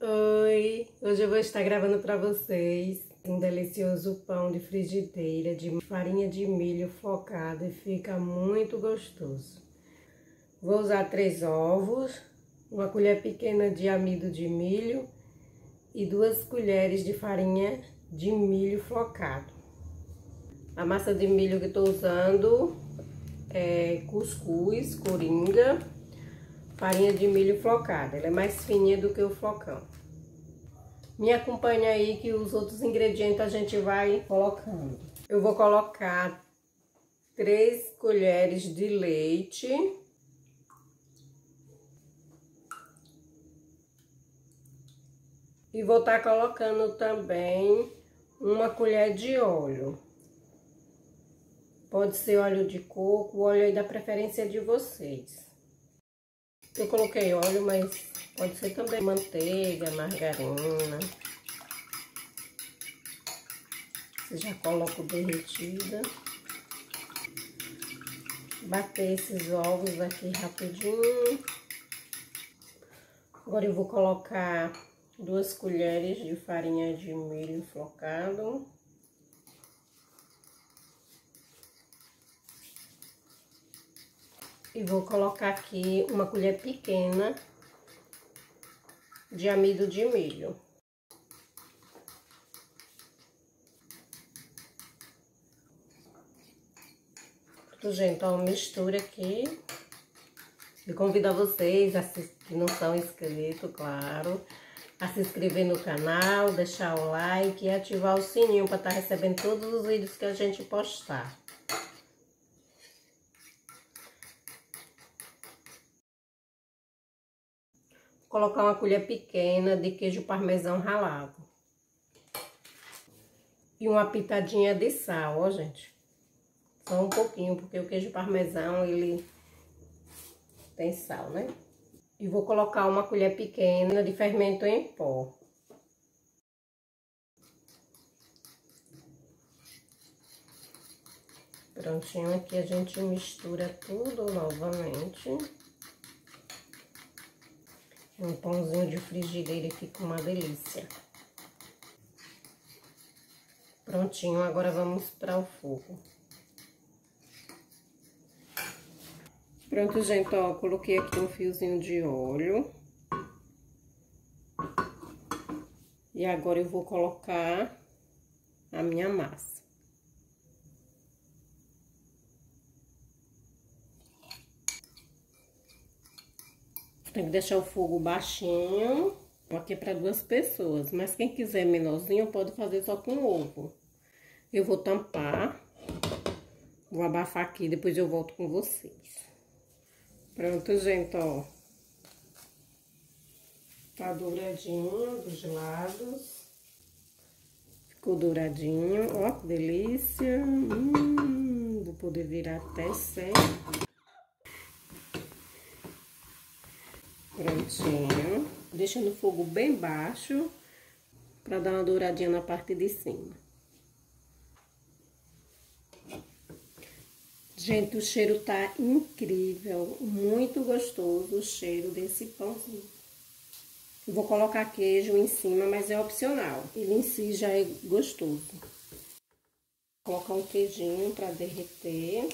Oi, hoje eu vou estar gravando para vocês um delicioso pão de frigideira de farinha de milho focada e fica muito gostoso. Vou usar três ovos, uma colher pequena de amido de milho e duas colheres de farinha de milho flocado. A massa de milho que estou usando é cuscuz, coringa, farinha de milho flocada. Ela é mais fininha do que o flocão. Me acompanha aí que os outros ingredientes a gente vai colocando. Eu vou colocar três colheres de leite. E vou estar tá colocando também uma colher de óleo. Pode ser óleo de coco, óleo aí da preferência de vocês. Eu coloquei óleo, mas pode ser também manteiga, margarina. Você já coloca derretida. Bater esses ovos aqui rapidinho. Agora eu vou colocar duas colheres de farinha de milho flocado. E vou colocar aqui uma colher pequena de amido de milho. Pronto, gente, ó, mistura aqui. E convido a vocês, que não são inscritos, claro, a se inscrever no canal, deixar o like e ativar o sininho para estar tá recebendo todos os vídeos que a gente postar. Colocar uma colher pequena de queijo parmesão ralado. E uma pitadinha de sal, ó, gente. Só um pouquinho, porque o queijo parmesão, ele tem sal, né? E vou colocar uma colher pequena de fermento em pó. Prontinho, aqui a gente mistura tudo novamente. Um pãozinho de frigideira fica uma delícia. Prontinho, agora vamos para o fogo. Pronto, gente, ó, coloquei aqui um fiozinho de óleo. E agora eu vou colocar a minha massa. Tem que deixar o fogo baixinho, aqui é para duas pessoas. Mas quem quiser menorzinho, pode fazer só com ovo. Eu vou tampar, vou abafar aqui, depois eu volto com vocês. Pronto, gente, ó. Tá douradinho dos lados. Ficou douradinho, ó, que delícia. Hum, vou poder virar até sempre. Prontinho. Deixa no fogo bem baixo, pra dar uma douradinha na parte de cima. Gente, o cheiro tá incrível, muito gostoso o cheiro desse pãozinho. vou colocar queijo em cima, mas é opcional. Ele em si já é gostoso. Vou colocar um queijinho pra derreter.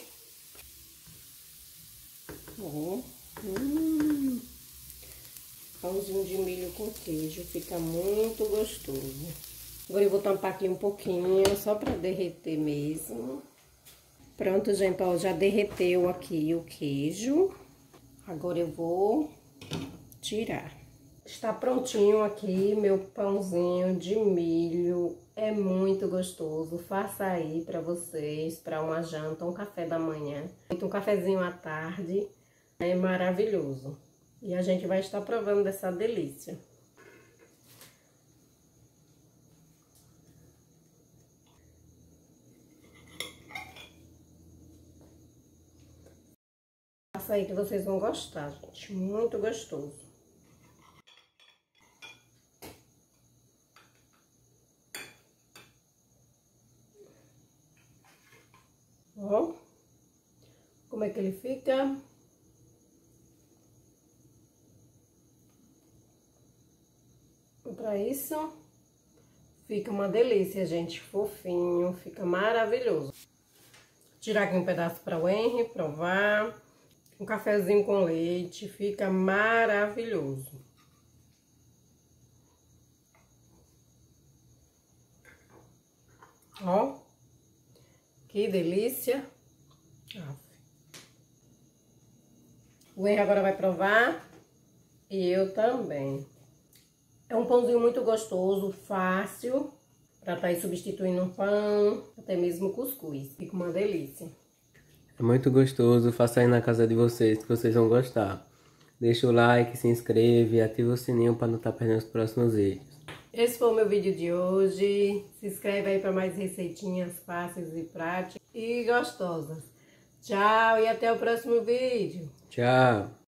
Ó. Pãozinho de milho com queijo, fica muito gostoso. Agora eu vou tampar aqui um pouquinho, só para derreter mesmo. Pronto, gente, ó, já derreteu aqui o queijo. Agora eu vou tirar. Está prontinho aqui meu pãozinho de milho. É muito gostoso. Faça aí para vocês, para uma janta, um café da manhã. Um cafezinho à tarde. É maravilhoso. E a gente vai estar provando dessa delícia. Aí que vocês vão gostar, gente. Muito gostoso. Ó, como é que ele fica? Para isso. Fica uma delícia, gente. Fofinho, fica maravilhoso. Tirar aqui um pedaço para o Henry provar. Um cafezinho com leite, fica maravilhoso. Ó, que delícia. O Henry agora vai provar e eu também. É um pãozinho muito gostoso, fácil, para estar tá aí substituindo um pão, até mesmo cuscuz. Fica uma delícia. É muito gostoso, faça aí na casa de vocês que vocês vão gostar. Deixa o like, se inscreve e ativa o sininho para não estar tá perdendo os próximos vídeos. Esse foi o meu vídeo de hoje. Se inscreve aí para mais receitinhas fáceis e práticas e gostosas. Tchau e até o próximo vídeo. Tchau.